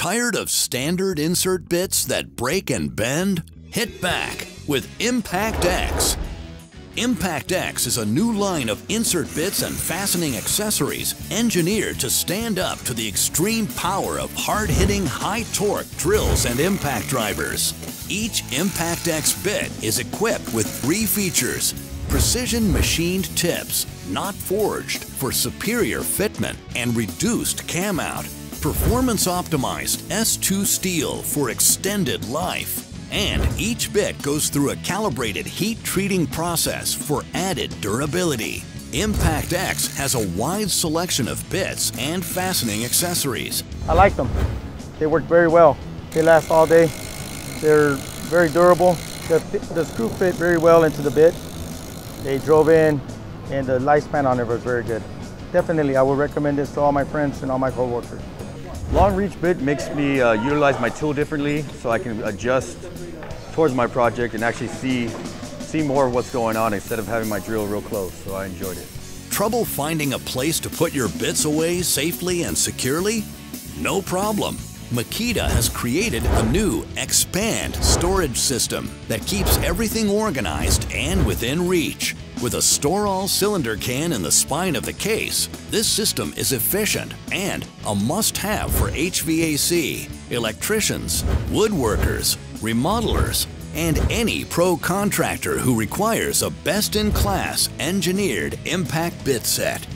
Tired of standard insert bits that break and bend? Hit back with ImpactX. Impact X is a new line of insert bits and fastening accessories engineered to stand up to the extreme power of hard-hitting, high-torque drills and impact drivers. Each ImpactX bit is equipped with three features. Precision machined tips, not forged, for superior fitment and reduced cam out. Performance optimized S2 steel for extended life. And each bit goes through a calibrated heat treating process for added durability. ImpactX has a wide selection of bits and fastening accessories. I like them. They work very well. They last all day. They're very durable. The, the screw fit very well into the bit. They drove in and the lifespan on it was very good. Definitely, I would recommend this to all my friends and all my coworkers. Long reach bit makes me uh, utilize my tool differently so I can adjust towards my project and actually see, see more of what's going on instead of having my drill real close, so I enjoyed it. Trouble finding a place to put your bits away safely and securely? No problem. Makita has created a new Expand storage system that keeps everything organized and within reach. With a store-all cylinder can in the spine of the case, this system is efficient and a must-have for HVAC, electricians, woodworkers, remodelers, and any pro contractor who requires a best-in-class engineered impact bit set.